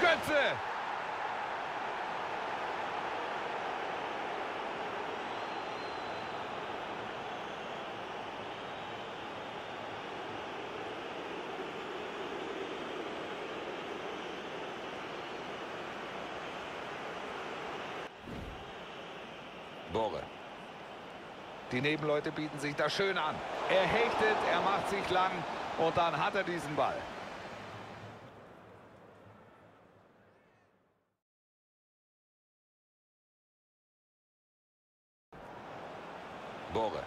Götze! Bore. Die Nebenleute bieten sich da schön an. Er hechtet, er macht sich lang und dann hat er diesen Ball. Bore.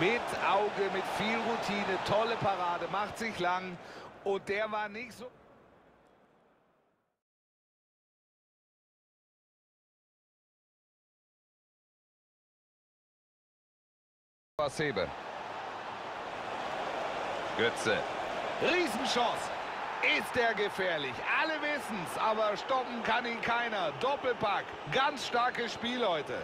Mit Auge, mit viel Routine, tolle Parade, macht sich lang und der war nicht so... Sebe. Götze. Riesenchance. Ist der gefährlich. Alle wissen's, aber stoppen kann ihn keiner. Doppelpack. Ganz starkes Spiel heute.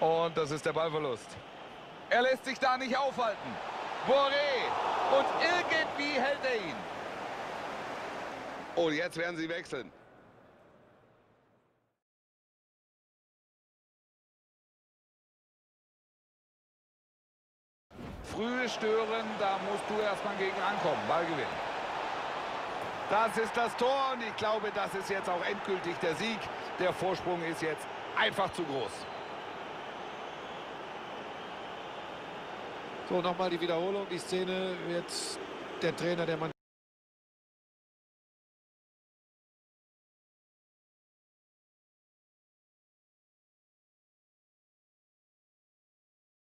Und das ist der Ballverlust. Er lässt sich da nicht aufhalten. Boré. Und irgendwie hält er ihn. Und jetzt werden sie wechseln. Frühe Stören, da musst du erstmal gegen ankommen. Ballgewinn. Das ist das Tor und ich glaube, das ist jetzt auch endgültig der Sieg. Der Vorsprung ist jetzt einfach zu groß. So, nochmal die Wiederholung, die Szene. Jetzt der Trainer, der man